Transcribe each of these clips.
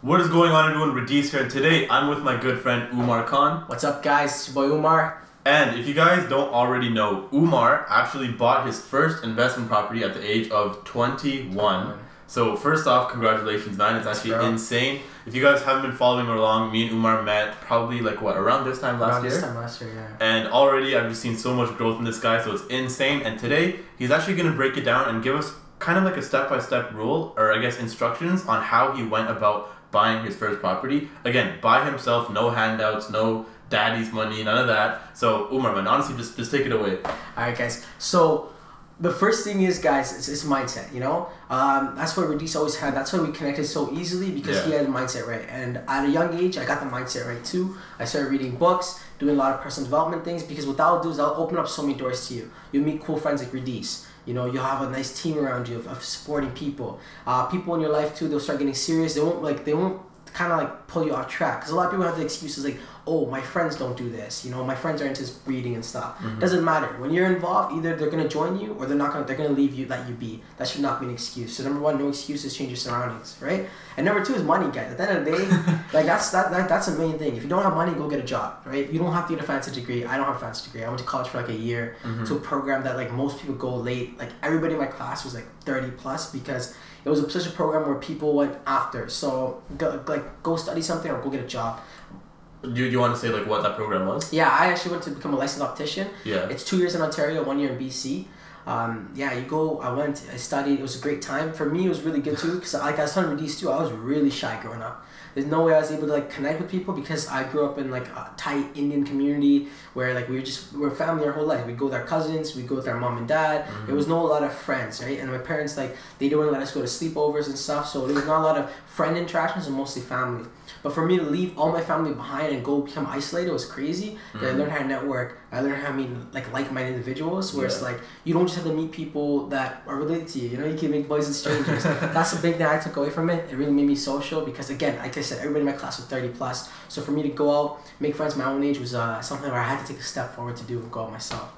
What is going on, everyone? Radies here, and today I'm with my good friend Umar Khan. What's up, guys? It's your boy Umar. And if you guys don't already know, Umar actually bought his first investment property at the age of 21. So first off, congratulations, man! It's actually insane. If you guys haven't been following along, me and Umar met probably like what around this time last Around year. this time last year, yeah. And already I've just seen so much growth in this guy, so it's insane. And today he's actually gonna break it down and give us kind of like a step by step rule, or I guess instructions on how he went about buying his first property. Again, by himself, no handouts, no daddy's money, none of that. So Umar, man, honestly, just just take it away. All right, guys. So the first thing is, guys, it's, it's mindset. You know, um, that's what Radies always had. That's why we connected so easily because he had the mindset right. And at a young age, I got the mindset right too. I started reading books, doing a lot of personal development things because what that'll do is that'll open up so many doors to you. You'll meet cool friends like Radies. You know, you'll have a nice team around you of, of supporting people. Uh, people in your life too. They'll start getting serious. They won't like. They won't kind of like pull you off track. Because a lot of people have the excuses like oh my friends don't do this you know my friends are into reading and stuff. Mm-hmm. Doesn't matter. When you're involved either they're going to join you or they're not going to they're going to leave you let you be. That should not be an excuse. So number one no excuses. Change your surroundings right? And number two is money guys. At the end of the day like that's that, that that's the main thing. If you don't have money go get a job right? You don't have to get a fancy degree. I don't have a fancy degree. I went to college for like a year mm-hmm. to a program that like most people go late. Like everybody in my class was like 30 plus because it was a, such a program where people went after. So go, like go study something or go get a job. You you want to say like what that program was? yeah i actually went to become a licensed optician. Yeah. it's two years in ontario one year in bc um, yeah you go i went i studied. It was a great time. For me it was really good too because like i was telling Radies too i was really shy growing up there's no way I was able to like connect with people because I grew up in like a tight Indian community where like we were just we were family our whole life. We go with our cousins, we go with our mom and dad. There mm-hmm. was no a lot of friends, right? And my parents like they didn't let us go to sleepovers and stuff, so there was not a lot of friend interactions and mostly family. But for me to leave all my family behind and go become isolated was crazy. I mm-hmm. learned how to network. I learned how to meet like like-minded individuals. Where it's like you don't just have to meet people that are related to you. You know, you can make boys and strangers. That's the big thing I took away from it. It really made me social because again, like I said, everybody in my class was thirty plus. So for me to go out, make friends my own age was uh, something where I had to take a step forward to do and go out myself.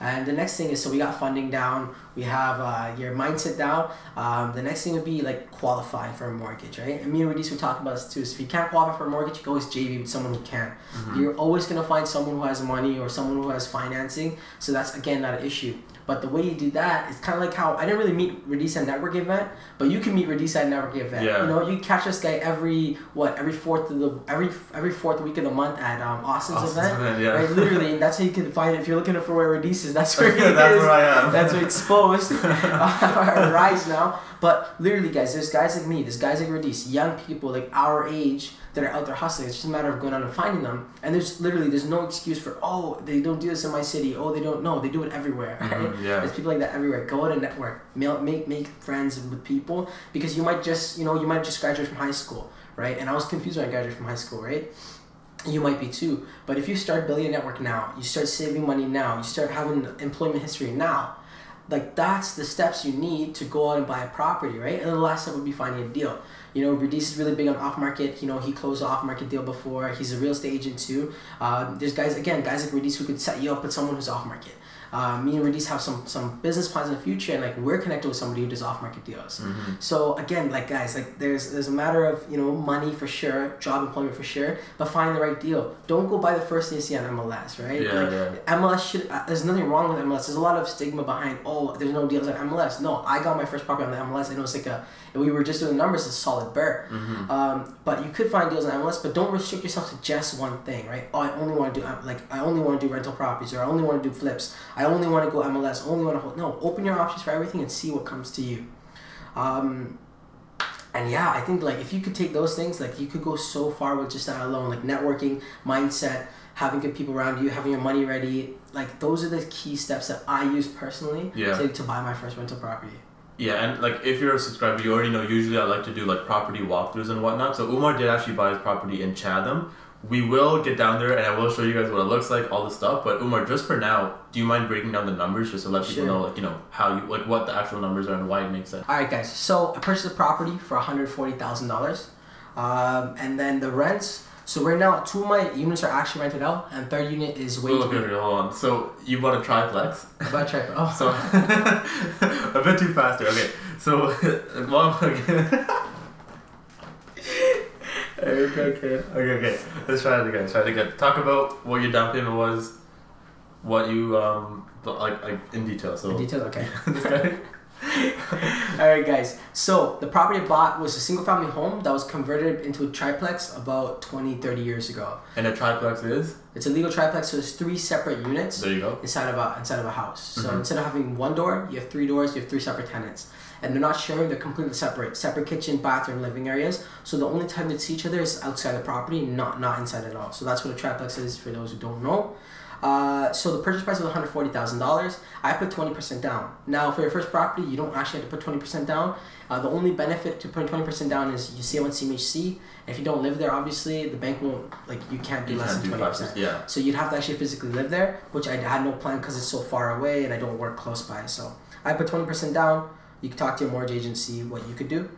And the next thing is so we got funding down, we have uh, your mindset down. Um, the next thing would be like qualifying for a mortgage, right? And me and Radies were talking about this too. So if you can't qualify for a mortgage, you can always JV with someone who can. You're always gonna find someone who has money or someone who has financing. So that's again not an issue. But the way you do that is kind of like how I didn't really meet Radies at network event, but you can meet Radies at network event. Yeah. You know, you catch this guy every what every fourth of the every every fourth week of the month at um, Austin's, Austin's event. event, yeah. Right, literally, and that's how you can find it. If you're looking for where Radies is, that's where he That's is. where I am. That's where it's exposed. rise now. But literally, guys, there's guys like me, there's guys like Radies, young people like our age that are out there hustling. It's just a matter of going out and finding them. And there's literally there's no excuse for oh they don't do this in my city. Oh they don't know they do it everywhere. Right? Mhm, yeah. There's people like that everywhere. Go out and network. Make make make friends with people because you might just you know you might just graduate from high school, right? And I was confused when I graduated from high school, right? You might be too. But if you start building a network now, you start saving money now, you start having employment history now, like that's the steps you need to go out and buy a property, right? And the last step would be finding a deal. You know, Radies is really big on off market. You know, he closed off market deal before. He's a real estate agent too. Uh, there's guys again, guys like Radies who could set you up with someone who's off market. Uh, me and Radies have some some business plans in the future, and like we're connected with somebody who does off market deals. So again, like guys, like there's there's a matter of you know money for sure, job employment for sure, but find the right deal. Don't go buy the first thing you see on MLS, right? Yeah, like, yeah. MLS should. Uh, there's nothing wrong with MLS. There's a lot of stigma behind. Oh, there's no deals on MLS. No, I got my first property on the MLS, and it was like a. And we were just doing numbers. It's a solid bear. Mm-hmm. Um, but you could find deals on MLS, but don't restrict yourself to just one thing, right? Oh, I only want to do uh, like I only want to do rental properties, or I only want to do flips. I only want to go MLS. Only want to hold. No, open your options for everything and see what comes to you. Um, and yeah, I think like if you could take those things, like you could go so far with just that alone, like networking, mindset, having good people around you, having your money ready. Like those are the key steps that I use personally Yeah. to, to buy my first rental property. Yeah, and like if you're a subscriber, you already know. Usually, I like to do like property walkthroughs and whatnot. So Umar did actually buy his property in Chatham. We will get down there, and I will show you guys what it looks like, all the stuff. But Umar, just for now, do you mind breaking down the numbers just to let people know, like you know, how you like what the actual numbers are and why it makes sense? All right, guys. So I purchased the property for one hundred forty thousand dollars, um, and then the rents. So right now, two of my units are actually rented out, and third unit is waiting. okay, okay, hold on. So you bought a triplex. About to try. Oh, So a bit too faster. Okay, so well, okay, okay, okay, okay. Okay. Let's try it again. Let's try it again. Talk about what your down payment was, what you um like like in detail. So In detail, okay. All right, guys. So the property I bought was a single family home that was converted into a triplex about 20, 30 years ago. And a triplex is It's a legal triplex, so it's three separate units there. You go. inside of a inside of a house. So Mhm. instead of having one door, you have three doors. You have three separate tenants, and they're not sharing. They're completely separate. Separate kitchen, bathroom, living areas. So the only time they see each other is outside the property, not not inside at all. So that's what a triplex is for those who don't know. Uh, so the purchase price was one hundred forty thousand dollars. I put twenty percent down. Now for your first property, you don't actually have to put twenty percent down. Uh, the only benefit to putting twenty percent down is you see on CMHC. If you don't live there, obviously the bank won't like you can't do You less than do twenty five. percent. Yeah. So you'd have to actually physically live there, which I had no plan because it's so far away and I don't work close by. So I put twenty percent down. You can talk to your mortgage agent, see what you could do.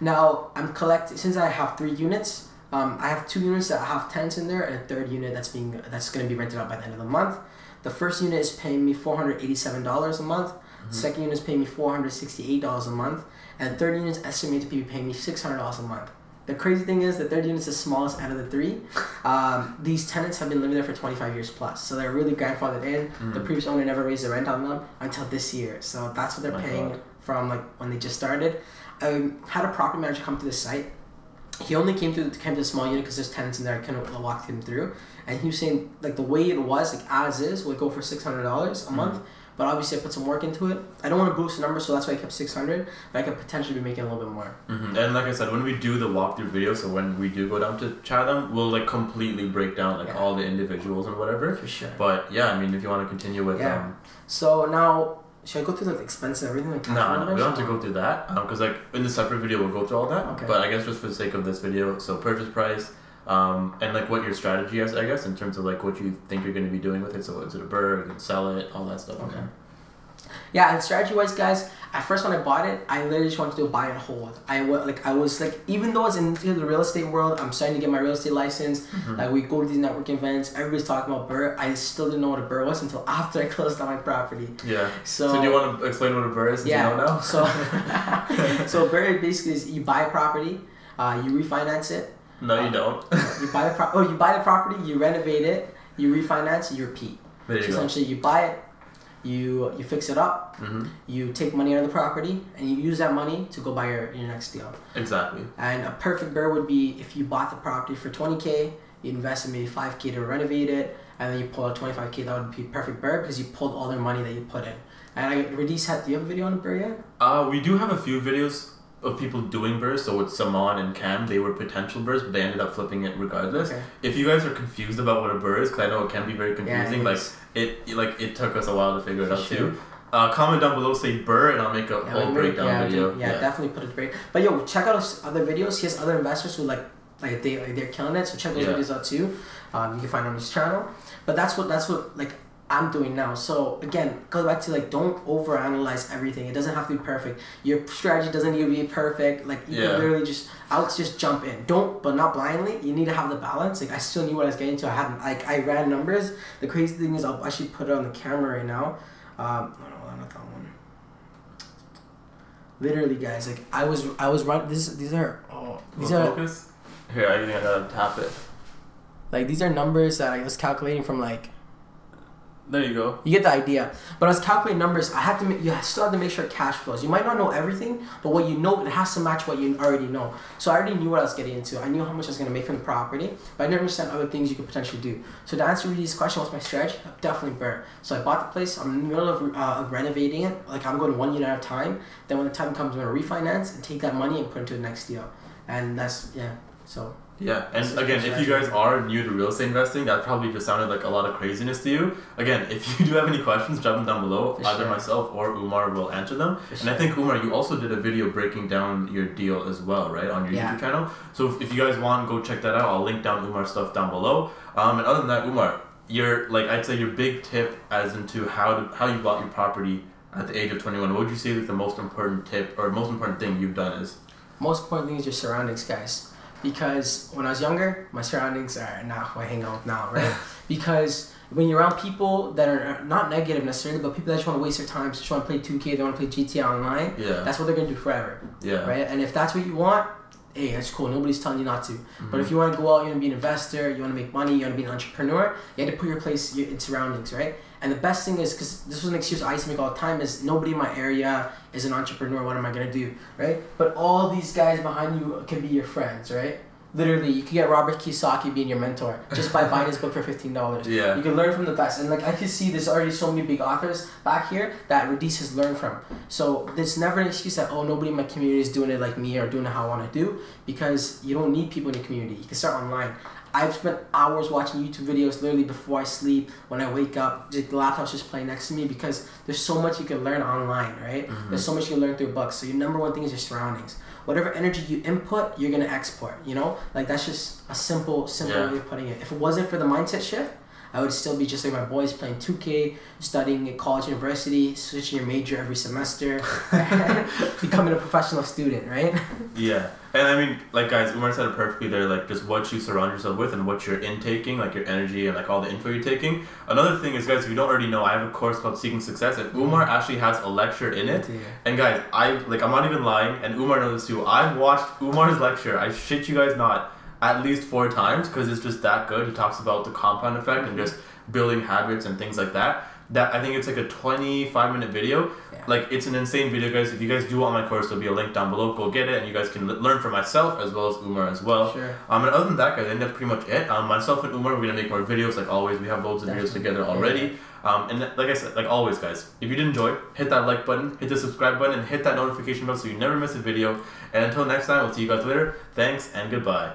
Now I'm collecting since I have three units. Um, I have two units that have tenants in there, and a third unit that's being that's going to be rented out by the end of the month. The first unit is paying me four hundred eighty-seven dollars a month. The second unit is paying me four hundred sixty-eight dollars a month, and the third unit is estimated to be paying me six hundred dollars a month. The crazy thing is, the third unit is the smallest out of the three. Um, these tenants have been living there for 25 years plus, so they're really grandfathered in. Mm-hmm. The previous owner never raised the rent on them until this year, so that's what they're My paying God. From like when they just started. I had a property manager come to the site. He only came to came to the small unit because there's tenants in there. I couldn't walk him through, and he was saying like the way it was like as is would go for six hundred dollars a month. But obviously, I put some work into it. I don't want to boost the number, so that's why I kept six hundred. But I could potentially be making a little bit more. hmm And like I said, when we do the walkthrough video, so when we do go down to Chatham, we'll like completely break down like Yeah. all the individuals and whatever. For sure. But yeah, I mean, if you want to continue with Yeah. um, So now, should I go through like the expense and everything? Like no, no, we don't have to go through that because like in the separate video we'll go through all that. Okay. But I guess just for the sake of this video, so purchase price, um, and like what your strategy is, I guess, in terms of like what you think you're going to be doing with it. So is it a burr? You can sell it, all that stuff. Okay. Yeah, and strategy wise, guys, at first when I bought it, I literally just wanted to do a buy and hold. I was like, I was like, even though it's into the real estate world, I'm starting to get my real estate license. Mm-hmm. Like we go to these networking events, everybody's talking about burr. I still didn't know what a burr was until after I closed on my property. Yeah. So, So, do you want to explain what a burr is? Yeah. You know. So, so burr basically is you buy a property, uh, you refinance it. no, you don't. You buy the pro- oh, you buy the property, you renovate it, you refinance, you repeat. there you So go. essentially, you buy it, you you fix it up, hmm you take money out of the property, and you use that money to go buy your, your next deal. Exactly. And a perfect burr would be if you bought the property for 20k, you invested maybe 5k to renovate it, and then you pull out 25k. That would be perfect burr because you pulled all their money that you put in. And I, Radies had, do you have a video on the burr yet? Uh, we do have a few videos of people doing burrs. So with Saman and Cam, they were potential burrs, but they ended up flipping it regardless. Okay. If you guys are confused about what a burr is, because I know it can be very Yeah, confusing. it like is. it, like it took us a while to figure it out sure. too. Uh, comment down below, say burr, and I'll make a Yeah, whole made- breakdown yeah, video. Yeah, definitely put it break. But yo, check out his other videos. He has other investors who like like they like they're killing it. So check those Yeah. videos out too. Um, you can find on his channel. But that's what that's what like I'm doing now. So again, go back to like don't overanalyze everything. It doesn't have to be perfect. Your strategy doesn't need to be perfect. Like you Yeah. can literally just I would just jump in. Don't but not blindly. You need to have the balance. Like I still knew what I was getting to. I had like I ran numbers. The crazy thing is I'll actually put it on the camera right now. Um, no, no, not that one. Literally, guys, like I was, I was run. This, these are, oh, these are focus. Here, I think I gotta tap it. like these are numbers that I was calculating from like There you go. You get the idea. But I was calculating numbers. I had to. Make, you still have to make sure cash flows. You might not know everything, but what you know, it has to match what you already know. So I already knew what I was getting into. I knew how much I was gonna make from the property, but I never understand other things you could potentially do. So to answer this question, what's my strategy? Definitely burr. So I bought the place. I'm in the middle of, uh, of renovating it. Like I'm going one unit at a time. Then when the time comes, I'm gonna refinance and take that money and put it into the next deal. And that's yeah. So Yeah, and again, if you guys are new to real estate investing, that probably just sounded like a lot of craziness to you. Again, if you do have any questions, drop them down below. For Either sure. myself or Umar will answer them. For And I think Umar, you also did a video breaking down your deal as well, right, on your Yeah. YouTube channel. So if, if you guys want, go check that out. I'll link down Umar's stuff down below. Um, and other than that, Umar, your like I'd say your big tip as into how to how you bought your property at the age of twenty one. What would you say like the most important tip or most important thing you've done is? most important thing is your surroundings, guys. Because when I was younger, my surroundings are not who I hang out with now, right? because when you're around people that are not negative necessarily, but people that just want to waste their time, just want to play 2K, they want to play GTA online, Yeah. that's what they're going to do forever, yeah. right? And if that's what you want, hey, that's cool. Nobody's telling you not to. But if mm-hmm. you want to go out, you want to be an investor, you want to make money, you want to be an entrepreneur, you have to put your place in surroundings, right? And the best thing is, because this was an excuse I used to make all the time, is nobody in my area is an entrepreneur. What am I gonna do, right? But all these guys behind you can be your friends, right? Literally, you could get Robert Kiyosaki being your mentor just by buying his book for fifteen dollars. Yeah. You can learn from the best, and like I can see, there's already so many big authors back here that Radies has learned from. So there's never an excuse that oh nobody in my community is doing it like me or doing it how I want to do because you don't need people in your community. You can start online. I've spent hours watching YouTube videos literally before I sleep, when I wake up, just the laptop's just playing next to me because there's so much you can learn online, right? Mm-hmm. There's so much you can learn through books. So your number one thing is your surroundings. Whatever energy you input, you're gonna export. You know, like that's just a simple, simple Yeah. way of putting it. If it wasn't for the mindset shift, I would still be just like my boys playing 2K, studying at college, university, switching your major every semester, becoming a professional student, right? Yeah, and I mean, like guys, Umar said it perfectly there. Like just what you surround yourself with and what you're intaking, like your energy and like all the info you're taking. Another thing is, guys, if you don't already know, I have a course called Seeking Success, and mm-hmm. Umar actually has a lecture in it. Yeah. And guys, I like I'm not even lying, and Umar knows this too. I've watched Umar's lecture. I shit you guys not, at least four times because it's just that good. He talks about the compound effect and just building habits and things like that. That I think it's like a 25 minute video. Yeah. Like it's an insane video, guys. If you guys do want my course, there'll be a link down below. Go get it, and you guys can l- learn from myself as well as Umar as well. Sure. Um, and other than that, guys, I think that's pretty much it. Um, myself and Umar, we're gonna make more videos like always. We have loads of videos together already. Um, and like I said, like always, guys, if you did enjoy, hit that like button, hit the subscribe button, and hit that notification bell so you never miss a video. And until next time, we'll see you guys later. Thanks and goodbye.